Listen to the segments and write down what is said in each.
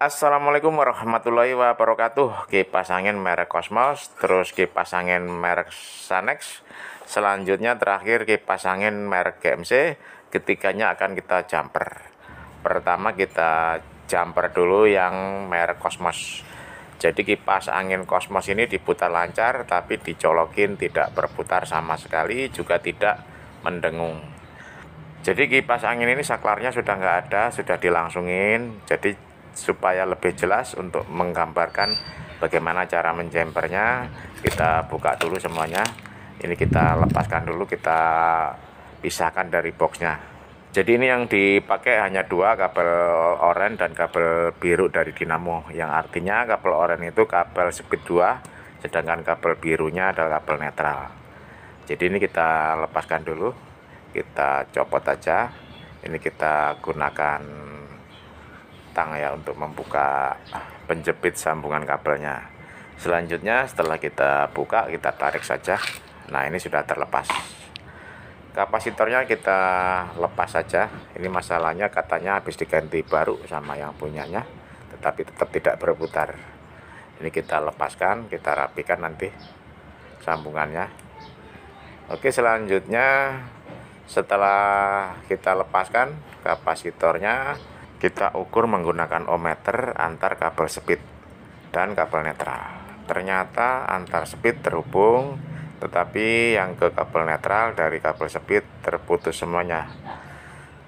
Assalamualaikum warahmatullahi wabarakatuh. Kipas angin merek Cosmos terus kipas angin merek Sanex. Selanjutnya terakhir kipas angin merek GMC ketiganya akan kita jumper. Pertama kita jumper dulu yang merek Cosmos jadi kipas angin Cosmos ini diputar lancar tapi dicolokin tidak berputar sama sekali juga tidak mendengung. Jadi kipas angin ini saklarnya sudah nggak ada sudah dilangsungin. Jadi supaya lebih jelas untuk menggambarkan bagaimana cara menjempernya. Kita buka dulu semuanya. Ini kita lepaskan dulu kita pisahkan dari boxnya. Jadi ini yang dipakai hanya dua kabel oranye dan kabel biru dari dinamo. Yang artinya kabel oranye itu kabel speed 2 sedangkan kabel birunya adalah kabel netral. Jadi ini kita lepaskan dulu. Kita copot aja. Ini kita gunakan tang ya untuk membuka penjepit sambungan kabelnya. Selanjutnya setelah kita buka kita tarik saja. Nah ini sudah terlepas. Kapasitornya kita lepas saja. Ini masalahnya katanya habis diganti baru sama yang punyanya tetapi tetap tidak berputar. Ini kita lepaskan kita rapikan nanti sambungannya. Oke selanjutnya setelah kita lepaskan kapasitornya kita ukur menggunakan ohmmeter antar kabel speed dan kabel netral. Ternyata antar speed terhubung tetapi yang ke kabel netral dari kabel speed terputus semuanya.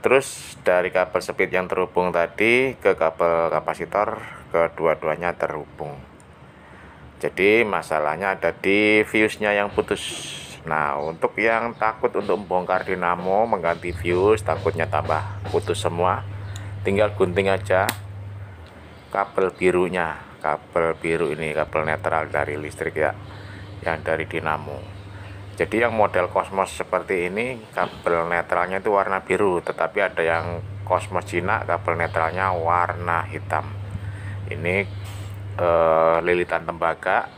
Terus dari kabel speed yang terhubung tadi ke kabel kapasitor kedua-duanya terhubung. Jadi masalahnya ada di fuse nya yang putus. Nah untuk yang takut untuk membongkar dinamo mengganti fuse takutnya tambah putus semua tinggal gunting aja kabel birunya kabel biru ini kabel netral dari listrik ya yang dari dinamo. Jadi yang model Cosmos seperti ini kabel netralnya itu warna biru tetapi ada yang Cosmos Cina kabel netralnya warna hitam. Ini eh, lilitan tembaga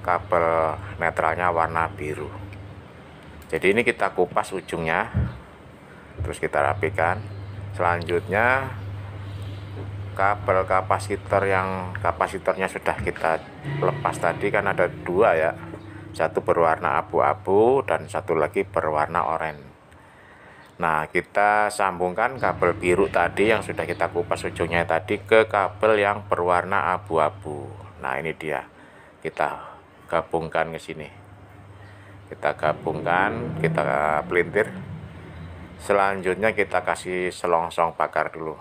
kabel netralnya warna biru. Jadi ini kita kupas ujungnya terus kita rapikan selanjutnya kabel kapasitor yang kapasitornya sudah kita lepas tadi kan ada dua ya. Satu berwarna abu-abu dan satu lagi berwarna oranye. Nah kita sambungkan kabel biru tadi yang sudah kita kupas ujungnya tadi ke kabel yang berwarna abu-abu. Nah ini dia. Kita gabungkan ke sini. Kita gabungkan kita pelintir selanjutnya kita kasih selongsong bakar dulu.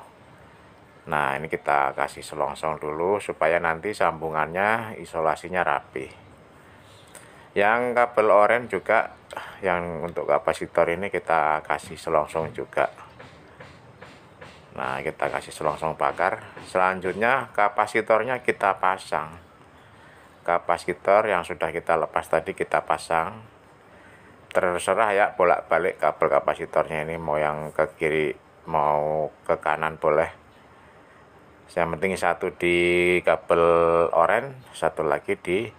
Nah ini kita kasih selongsong dulu supaya nanti sambungannya isolasinya rapi. Yang kabel orange juga yang untuk kapasitor ini kita kasih selongsong juga. Nah kita kasih selongsong bakar. Selanjutnya kapasitornya kita pasang. Kapasitor yang sudah kita lepas tadi kita pasang terserah ya bolak-balik kabel kapasitornya ini mau yang ke kiri mau ke kanan boleh. Yang penting satu di kabel oranye satu lagi di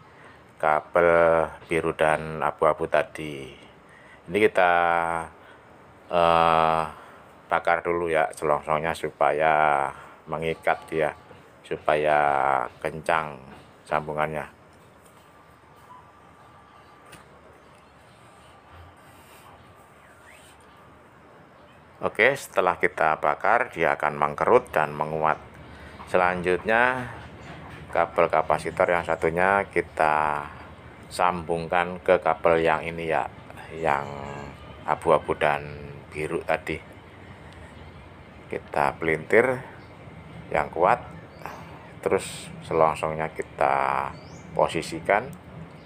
kabel biru dan abu-abu tadi. Ini kita uh, bakar dulu ya selongsongnya supaya mengikat dia supaya kencang sambungannya Oke, setelah kita bakar, dia akan mengkerut dan menguat. Selanjutnya, kabel kapasitor yang satunya kita sambungkan ke kabel yang ini ya, yang abu-abu dan biru tadi. Kita pelintir yang kuat, terus selongsongnya kita posisikan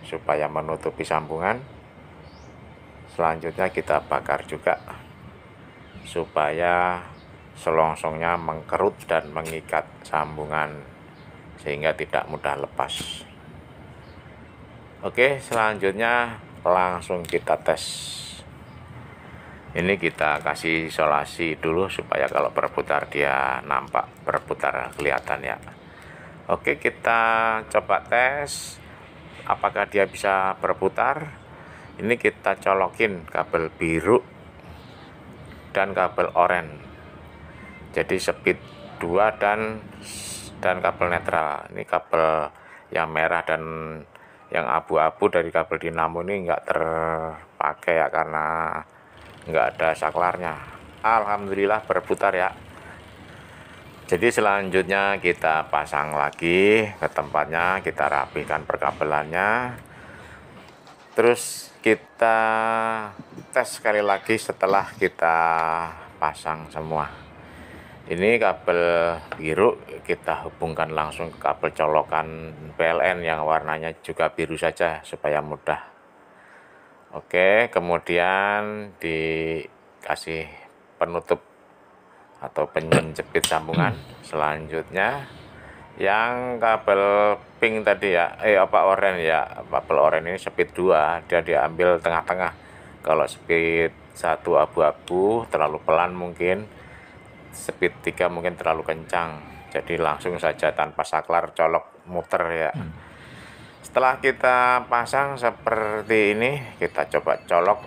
supaya menutupi sambungan. Selanjutnya kita bakar juga supaya selongsongnya mengkerut dan mengikat sambungan sehingga tidak mudah lepas. Oke selanjutnya langsung kita tes. Ini kita kasih isolasi dulu supaya kalau berputar dia nampak berputar kelihatan ya. Oke kita coba tes. Apakah dia bisa berputar? Ini kita colokin kabel biru dan kabel oranye. Jadi speed dua dan dan kabel netral. Ini kabel yang merah dan yang abu-abu dari kabel dinamo ini enggak terpakai ya karena enggak ada saklarnya. Alhamdulillah berputar ya. Jadi selanjutnya kita pasang lagi ke tempatnya kita rapikan perkabelannya terus kita tes sekali lagi setelah kita pasang semua. Ini kabel biru kita hubungkan langsung ke kabel colokan PLN yang warnanya juga biru saja supaya mudah. Oke kemudian dikasih penutup atau penjepit sambungan selanjutnya yang kabel pink tadi ya eh apa orange ya kabel orange ini speed 2 dia diambil tengah-tengah. Kalau speed satu abu-abu terlalu pelan mungkin speed 3 mungkin terlalu kencang. Jadi langsung saja tanpa saklar colok muter ya. Hmm. setelah kita pasang seperti ini kita coba colok.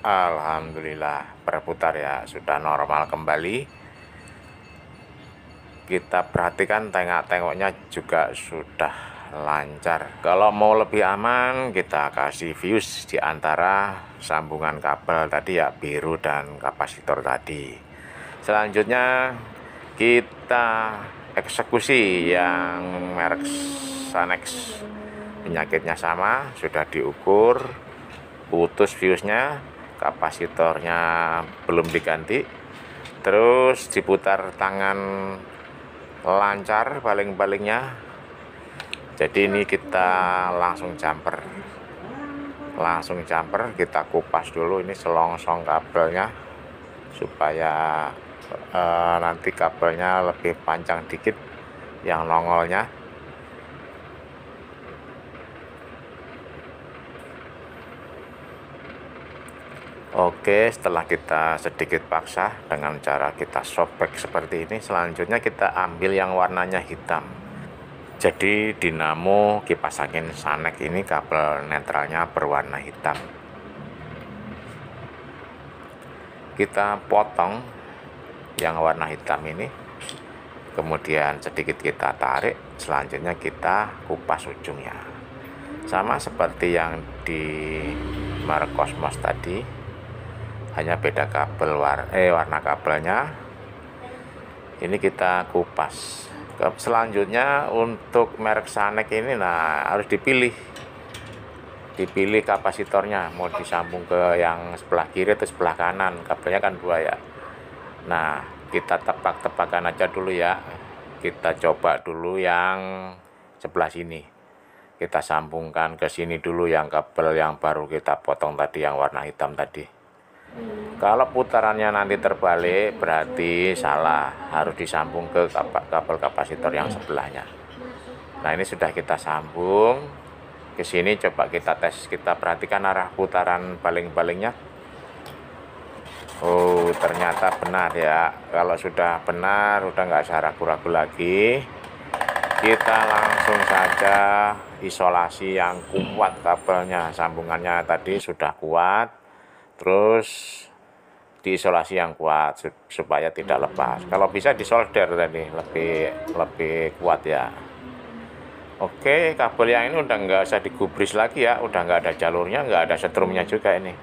Alhamdulillah berputar ya sudah normal kembali kita perhatikan tengok-tengoknya juga sudah lancar. Kalau mau lebih aman kita kasih fuse di antara sambungan kabel tadi ya biru dan kapasitor tadi. Selanjutnya kita eksekusi yang merek Sanex. Penyakitnya sama sudah diukur putus fuse nya kapasitornya belum diganti. Terus diputar tangan lancar baling-balingnya. Jadi ini kita langsung jumper langsung jumper kita kupas dulu ini selongsong kabelnya supaya uh, nanti kabelnya lebih panjang dikit yang nongolnya Oke setelah kita sedikit paksa dengan cara kita sobek seperti ini selanjutnya kita ambil yang warnanya hitam. Jadi dinamo kipas angin sanek ini kabel netralnya berwarna hitam. Kita potong yang warna hitam ini kemudian sedikit kita tarik selanjutnya kita kupas ujungnya. Sama seperti yang di merek Cosmos tadi hanya beda kabel war eh warna kabelnya. Ini kita kupas. Selanjutnya untuk merek Sanek ini nah harus dipilih. Dipilih kapasitornya. Mau disambung ke yang sebelah kiri atau sebelah kanan. Kabelnya kan dua ya. Nah kita tepak-tepakan aja dulu ya. Kita coba dulu yang sebelah sini. Kita sambungkan ke sini dulu yang kabel yang baru kita potong tadi yang warna hitam tadi kalau putarannya nanti terbalik berarti salah, harus disambung ke kabel kapasitor yang sebelahnya. Nah, ini sudah kita sambung. Ke sini coba kita tes, kita perhatikan arah putaran baling-balingnya. Oh, ternyata benar ya. Kalau sudah benar, udah nggak usah ragu-ragu lagi. Kita langsung saja isolasi yang kuat kabelnya, sambungannya tadi sudah kuat terus diisolasi yang kuat supaya tidak lepas. Kalau bisa disolder tadi lebih lebih kuat ya. Oke kabel yang ini udah nggak usah digubris lagi ya. Udah nggak ada jalurnya nggak ada setrumnya juga ini.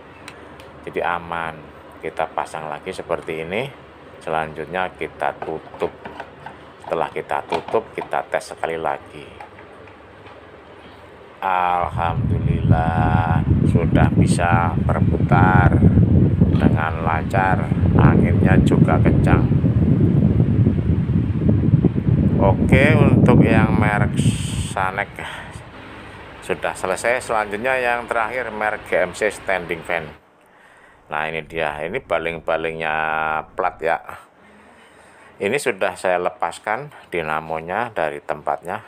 Jadi aman. Kita pasang lagi seperti ini. Selanjutnya kita tutup. Setelah kita tutup kita tes sekali lagi. Alhamdulillah sudah bisa berputar dengan lancar. Anginnya juga kencang. Oke untuk yang merek Sanek. Sudah selesai. Selanjutnya yang terakhir merek GMC standing fan. Nah ini dia. Ini baling-balingnya plat ya. Ini sudah saya lepaskan dinamonya dari tempatnya.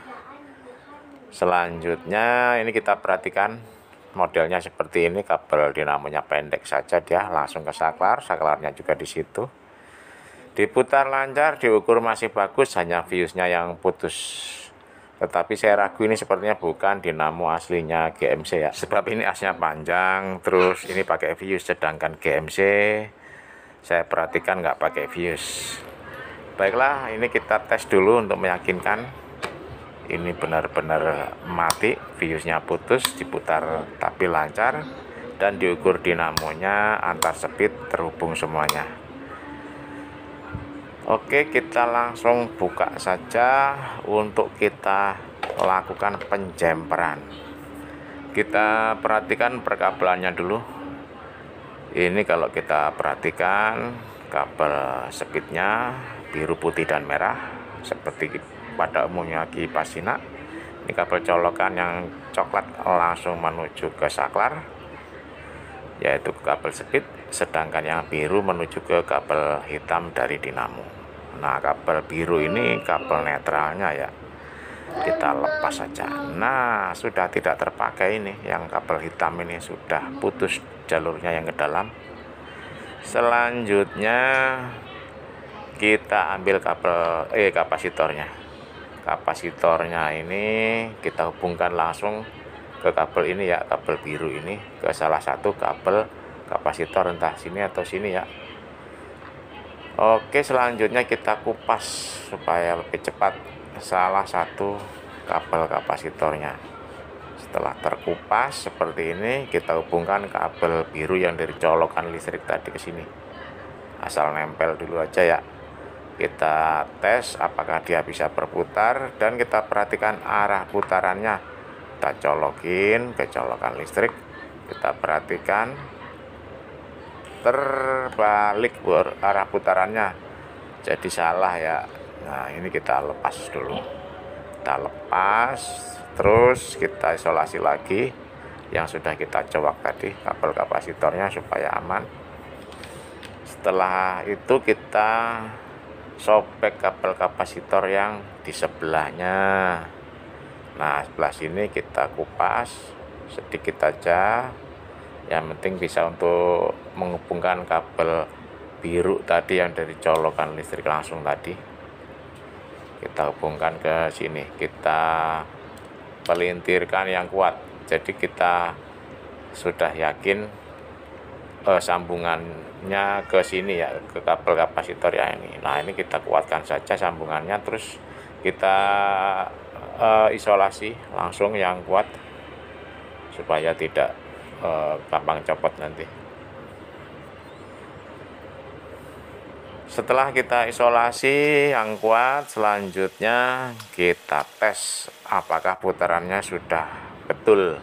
Selanjutnya ini kita perhatikan modelnya seperti ini kabel dinamonya pendek saja dia langsung ke saklar saklarnya juga di situ. Diputar lancar diukur masih bagus hanya fuse-nya yang putus. Tetapi saya ragu ini sepertinya bukan dinamo aslinya GMC ya. Sebab ini asnya panjang terus ini pakai fuse sedangkan GMC saya perhatikan nggak pakai fuse baiklah ini kita tes dulu untuk meyakinkan ini benar-benar mati fusenya putus diputar tapi lancar dan diukur dinamonya antar speed terhubung semuanya. Oke kita langsung buka saja untuk kita lakukan penjemperan. Kita perhatikan perkabelannya dulu. Ini kalau kita perhatikan kabel speednya biru putih dan merah seperti pada umumnya kipas sinak ini kabel colokan yang coklat langsung menuju ke saklar yaitu kabel speed sedangkan yang biru menuju ke kabel hitam dari dinamo. Nah kabel biru ini kabel netralnya ya kita lepas saja. Nah sudah tidak terpakai ini yang kabel hitam ini sudah putus jalurnya yang ke dalam. Selanjutnya kita ambil kabel eh kapasitornya kapasitornya ini kita hubungkan langsung ke kabel ini ya kabel biru ini ke salah satu kabel kapasitor entah sini atau sini ya. Oke selanjutnya kita kupas supaya lebih cepat salah satu kabel kapasitornya. Setelah terkupas seperti ini kita hubungkan kabel biru yang dari colokan listrik tadi ke sini. Asal nempel dulu aja ya kita tes apakah dia bisa berputar dan kita perhatikan arah putarannya. Kita colokin ke colokan listrik. Kita perhatikan terbalik arah putarannya. Jadi salah ya. Nah ini kita lepas dulu. Kita lepas terus kita isolasi lagi. Yang sudah kita cowok tadi kabel kapasitornya supaya aman. Setelah itu kita sobek kabel kapasitor yang di sebelahnya. Nah sebelah sini kita kupas sedikit aja. Yang penting bisa untuk menghubungkan kabel biru tadi yang dari colokan listrik langsung tadi. Kita hubungkan ke sini. Kita pelintirkan yang kuat. Jadi kita sudah yakin eh, sambungannya ke sini ya ke kabel kapasitor ya ini. Nah ini kita kuatkan saja sambungannya terus kita eh, isolasi langsung yang kuat supaya tidak uh, gampang copot nanti. Setelah kita isolasi yang kuat selanjutnya kita tes apakah putarannya sudah betul.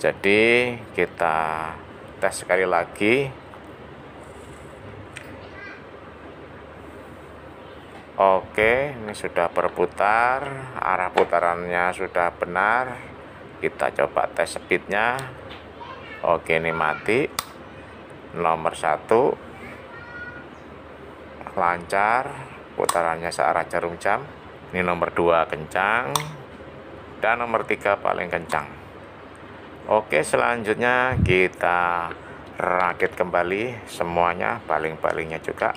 Jadi kita tes sekali lagi. Oke ini sudah berputar. Arah putarannya sudah benar. Kita coba tes speednya. Oke ini mati. Nomor satu. Lancar. Putarannya searah jarum jam. Ini nomor dua kencang. Dan nomor tiga paling kencang oke selanjutnya kita rakit kembali semuanya paling-palingnya juga.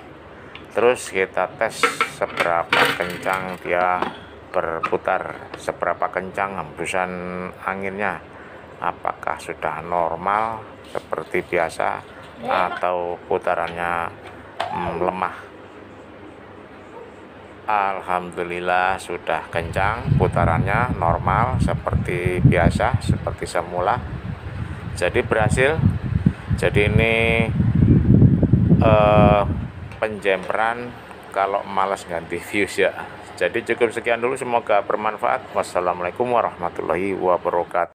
Terus kita tes seberapa kencang dia berputar seberapa kencang hembusan anginnya. Apakah sudah normal seperti biasa atau putarannya mm, lemah Alhamdulillah sudah kencang putarannya normal seperti biasa seperti semula. Jadi berhasil. Jadi ini eh, penjemperan kalau malas ganti fuse ya. Jadi cukup sekian dulu semoga bermanfaat. Wassalamualaikum warahmatullahi wabarakatuh